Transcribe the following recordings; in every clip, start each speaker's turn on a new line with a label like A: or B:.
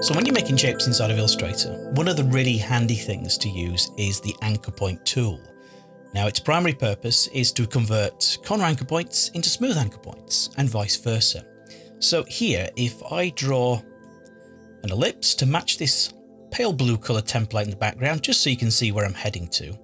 A: So when you're making shapes inside of Illustrator, one of the really handy things to use is the anchor point tool. Now its primary purpose is to convert corner anchor points into smooth anchor points and vice versa. So here, if I draw an ellipse to match this pale blue colour template in the background, just so you can see where I'm heading to.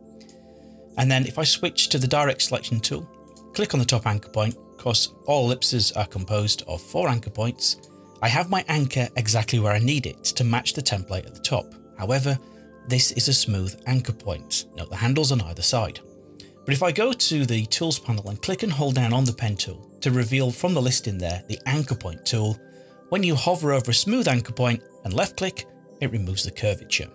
A: And then if I switch to the direct selection tool, click on the top anchor point, of course all ellipses are composed of four anchor points, I have my anchor exactly where I need it to match the template at the top. However, this is a smooth anchor point. Note the handles on either side. But if I go to the tools panel and click and hold down on the pen tool to reveal from the list in there the anchor point tool, when you hover over a smooth anchor point and left click, it removes the curvature.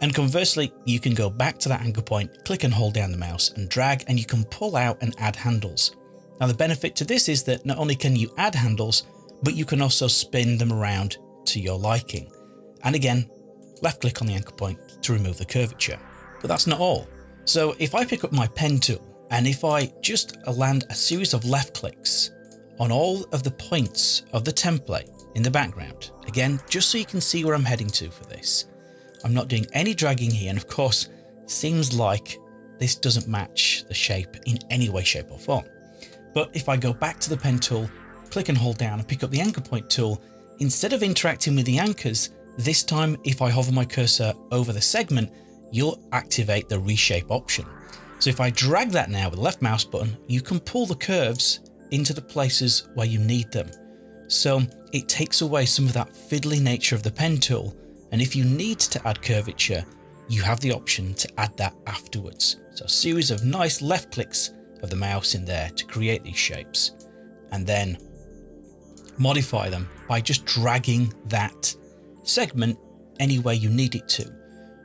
A: And conversely, you can go back to that anchor point, click and hold down the mouse and drag and you can pull out and add handles. Now the benefit to this is that not only can you add handles, but you can also spin them around to your liking. And again, left click on the anchor point to remove the curvature. But that's not all. So if I pick up my pen tool and if I just land a series of left clicks on all of the points of the template in the background, again, just so you can see where I'm heading to for this, I'm not doing any dragging here. And of course, seems like this doesn't match the shape in any way, shape or form. But if I go back to the pen tool click and hold down and pick up the anchor point tool, instead of interacting with the anchors, this time if I hover my cursor over the segment, you'll activate the reshape option. So if I drag that now with the left mouse button, you can pull the curves into the places where you need them. So it takes away some of that fiddly nature of the pen tool. And if you need to add curvature, you have the option to add that afterwards. So a series of nice left clicks of the mouse in there to create these shapes. And then modify them by just dragging that segment any way you need it to.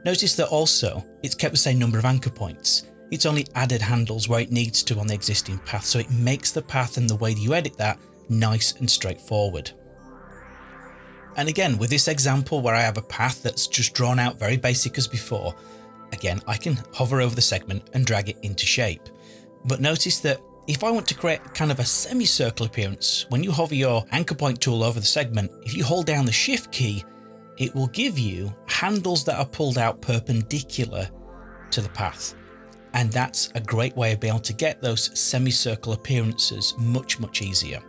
A: Notice that also it's kept the same number of anchor points. It's only added handles where it needs to on the existing path, so it makes the path and the way that you edit that nice and straightforward. And again, with this example where I have a path that's just drawn out very basic as before, again, I can hover over the segment and drag it into shape. But notice that if I want to create kind of a semicircle appearance, when you hover your anchor point tool over the segment, if you hold down the shift key, it will give you handles that are pulled out perpendicular to the path. And that's a great way of being able to get those semicircle appearances much, much easier.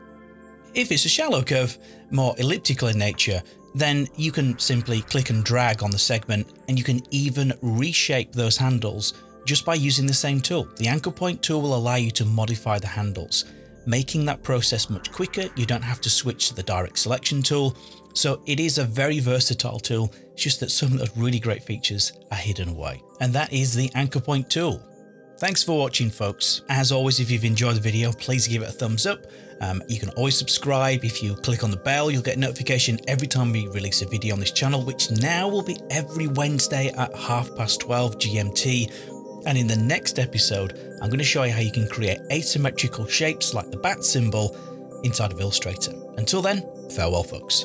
A: If it's a shallow curve, more elliptical in nature, then you can simply click and drag on the segment and you can even reshape those handles just by using the same tool. The anchor point tool will allow you to modify the handles, making that process much quicker. You don't have to switch to the direct selection tool. So it is a very versatile tool, it's just that some of those really great features are hidden away. And that is the anchor point tool. Thanks for watching folks. As always, if you've enjoyed the video, please give it a thumbs up. Um, you can always subscribe. If you click on the bell, you'll get notification every time we release a video on this channel, which now will be every Wednesday at half past 12 GMT and in the next episode, I'm going to show you how you can create asymmetrical shapes like the bat symbol inside of Illustrator. Until then, farewell folks.